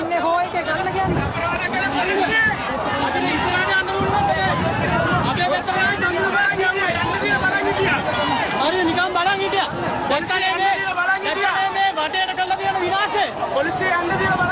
ඉන්නේ හෝ එකේ ගන්න කියන්නේ. අද ඉස්සරහට යන්න දුන්නා. අද මෙතන ගන්න බෑ කියන්නේ. යන්න කියලා බලන් හිටියා. හරි නිකන් බලන් හිටියා. දැන් තමයි මේ බලන් හිටියා. මේ වටේට කරලා තියෙන විනාශය. පොලිසිය යන්න කියලා